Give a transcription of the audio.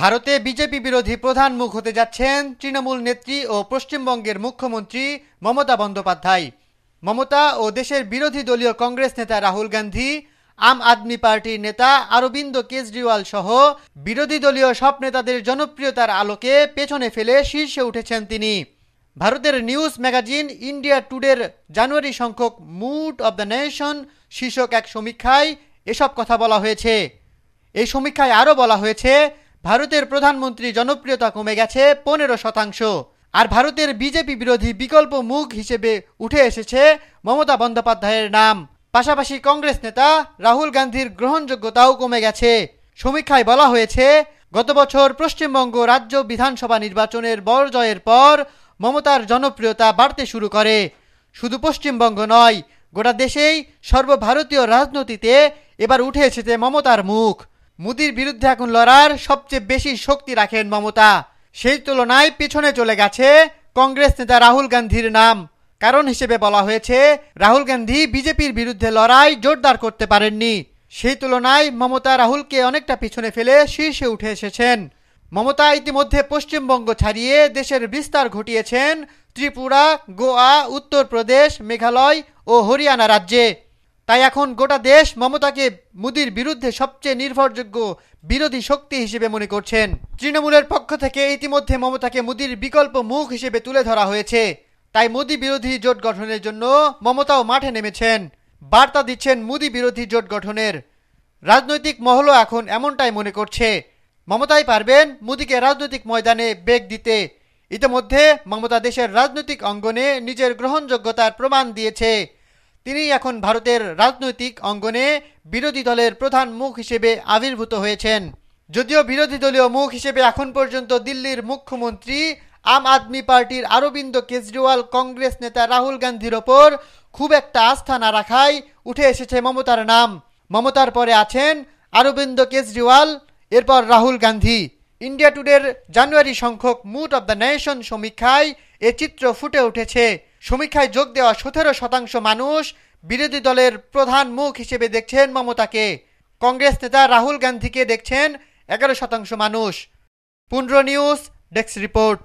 ভারতে বিজেপি বিরোধী প্রধান মুখ হতে যাচ্ছেন তৃণমূল নেত্রী ও পশ্চিমবঙ্গের মুখ্যমন্ত্রী মমতা বন্দ্যোপাধ্যায়। মমতা ও দেশের বিরোধী দলীয় কংগ্রেস নেতা রাহুল গান্ধী, আম আদমি পার্টির নেতা অরবিন্দ কেজরিওয়াল সহ বিরোধী দলীয় সব নেতাদের জনপ্রিয়তার আলোকে পেছনে ফেলে শীর্ষে উঠেছেন তিনি। ভারতের নিউজ ম্যাগাজিন ইন্ডিয়া টুডের জানুয়ারি সংখ্যক মুড অব দ্য নেশন শীর্ষক এক সমীক্ষায় এসব কথা বলা হয়েছে। এই সমীক্ষায় আরও বলা হয়েছে ভারতের প্রধানমন্ত্রী জনপ্রিয়তা কমে গেছে পনেরো শতাংশ। আর ভারতের বিজেপি বিরোধী বিকল্প মুখ হিসেবে উঠে এসেছে মমতা বন্দ্যোপাধ্যায়ের নাম। পাশাপাশি কংগ্রেস নেতা রাহুল গান্ধীর গ্রহণযোগ্যতাও কমে গেছে। সমীক্ষায় বলা হয়েছে, গত বছর পশ্চিমবঙ্গ রাজ্য বিধানসভা নির্বাচনের বড় জয়ের পর মমতার জনপ্রিয়তা বাড়তে শুরু করে। শুধু পশ্চিমবঙ্গ নয়, গোটা দেশেই সর্বভারতীয় রাজনীতিতে এবার উঠে এসেছে মমতার মুখ। মোদির বিরুদ্ধে এখন লড়ার সবচেয়ে বেশি শক্তি রাখেন মমতা। সেই তুলনায় পিছনে চলে গেছে কংগ্রেস নেতা রাহুল গান্ধীর নাম। কারণ হিসেবে বলা হয়েছে, রাহুল গান্ধী বিজেপির বিরুদ্ধে লড়াই জোরদার করতে পারেননি। সেই তুলনায় মমতা রাহুলকে অনেকটা পিছনে ফেলে শীর্ষে উঠে এসেছেন। মমতা ইতিমধ্যে পশ্চিমবঙ্গ ছাড়িয়ে দেশের বিস্তার ঘটিয়েছেন ত্রিপুরা, গোয়া, উত্তরপ্রদেশ, মেঘালয় ও হরিয়ানা রাজ্যে। তাই এখন গোটা দেশ মমতাকে মোদির বিরুদ্ধে সবচেয়ে নির্ভরযোগ্য বিরোধী শক্তি হিসেবে মনে করছেন। তৃণমূলের পক্ষ থেকে ইতিমধ্যে মমতাকে মোদির বিকল্প মুখ হিসেবে তুলে ধরা হয়েছে। তাই মোদি বিরোধী জোট গঠনের জন্য মমতাও মাঠে নেমেছেন। বার্তা দিচ্ছেন মোদি বিরোধী জোট গঠনের। রাজনৈতিক মহলও এখন এমনটাই মনে করছে। মমতাই পারবেন মোদিকে রাজনৈতিক ময়দানে বেগ দিতে। ইতিমধ্যে মমতা দেশের রাজনৈতিক অঙ্গনে নিজের গ্রহণযোগ্যতার প্রমাণ দিয়েছে। তিনি এখন ভারতের রাজনৈতিক অঙ্গনে বিরোধী দলের প্রধান মুখ হিসেবে আবির্ভূত হয়েছেন। যদিও বিরোধী দলীয় মুখ হিসেবে এখন পর্যন্ত দিল্লির মুখ্যমন্ত্রী আম আদমি পার্টির অরবিন্দ কেজরিওয়াল কংগ্রেস নেতা রাহুল গান্ধীর ওপর খুব একটা আস্থা না রাখায় উঠে এসেছে মমতার নাম। মমতার পরে আছেন অরবিন্দ কেজরিওয়াল, এরপর রাহুল গান্ধী। ইন্ডিয়া টুডের জানুয়ারি সংখ্যক মুড অব দ্য নেশন সমীক্ষায় এ চিত্র ফুটে উঠেছে। সমীক্ষায় যোগ দেওয়া সতেরো শতাংশ মানুষ বিরোধী দলের প্রধান মুখ হিসেবে দেখছেন মমতাকে। কংগ্রেস নেতা রাহুল গান্ধীকে দেখছেন এগারো শতাংশ মানুষ। Pundra news desk report.